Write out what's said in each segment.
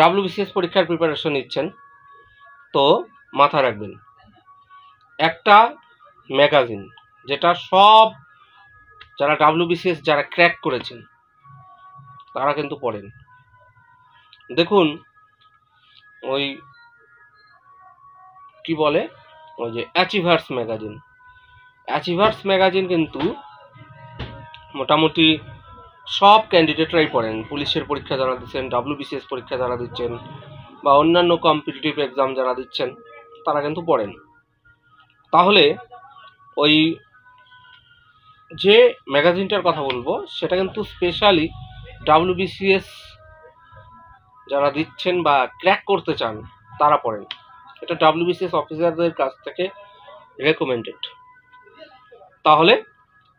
WBCS পরীক্ষার preparation নিচ্ছেন। তো মাথা রাখবেন, একটা ম্যাগাজিন যেটা সব যারা ডাব্লিউবিসিএস যারা ক্র্যাক করেছেন, তারা কিন্তু পড়েন। দেখুন, ওই কি বলে, ওই যে অ্যাচিভার্স ম্যাগাজিন অ্যাচিভার্স ম্যাগাজিন কিন্তু মোটামুটি সব ক্যান্ডিডেটরাই পড়েন। পুলিশের পরীক্ষা যারা দিচ্ছেন, ডাব্লিউবিসিএস পরীক্ষা যারা দিচ্ছেন, বা অন্যান্য কম্পিটিটিভ এক্সাম যারা দিচ্ছেন, তারা কিন্তু পড়েন। তাহলে ওই যে ম্যাগাজিনটার কথা বলব, সেটা কিন্তু স্পেশালি ডাব্লিউবিসিএস যারা দিচ্ছেন বা ক্র্যাক করতে চান, তারা পড়েন। এটা ডাব্লিউবিসিএস অফিসারদের কাছ থেকে রেকমেন্ডেড তাহলে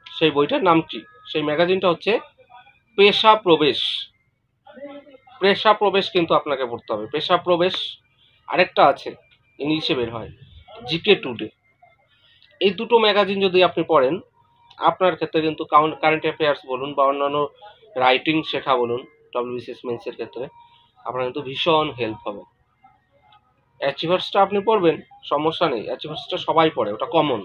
সেই বইটার নাম কি? সেই ম্যাগাজিনটা হচ্ছে পেশা প্রবেশ পেশা প্রবেশ কিন্তু আপনাকে পড়তে হবে। পেশা প্রবেশ আরেকটা আছে, ইংলিশে বের হয় জিকে টুডে। এই দুটো ম্যাগাজিন যদি আপনি পড়েন, আপনার ক্ষেত্রে কিন্তু কারেন্ট অ্যাফেয়ার্স বলুন বা অন্যান্য রাইটিং শেখা বলুন ডব্লিউবিসিএস মেন্সের ক্ষেত্রে, আপনার কিন্তু ভীষণ হেল্প হবে। অ্যাচিভার্সটা আপনি পড়বেন, সমস্যা নেই। অ্যাচিভার্সটা সবাই পড়ে, ওটা কমন।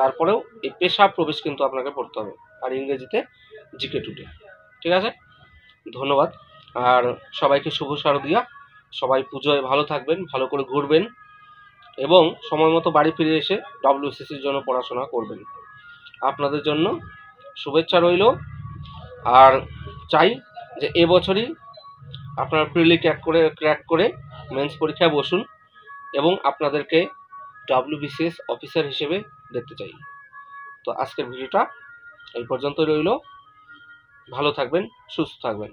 তারপরেও এই পেশা প্রবেশ কিন্তু আপনাকে পড়তে হবে, আর ইংরেজিতে জিকে টুডে। ঠিক আছে? ধন্যবাদ। আর সবাইকে শুভ শারদিয়া। সবাই পুজোয় ভালো থাকবেন, ভালো করে ঘুরবেন এবং সময় মতো বাড়ি ফিরে এসে ডব্লিউসিসির জন্য পড়াশোনা করবেন। আপনাদের জন্য শুভেচ্ছা রইল। আর চাই যে এবছরই আপনারা প্রিলি ক্র্যাক করে ক্র্যাক করে মেন্স পরীক্ষায় বসুন এবং আপনাদেরকে ডাব্লিউবিসিএস অফিসার হিসেবে দেখতে চাই। তো আজকের ভিডিওটা এই পর্যন্ত রইল। ভালো থাকবেন সুস্থ থাকবেন।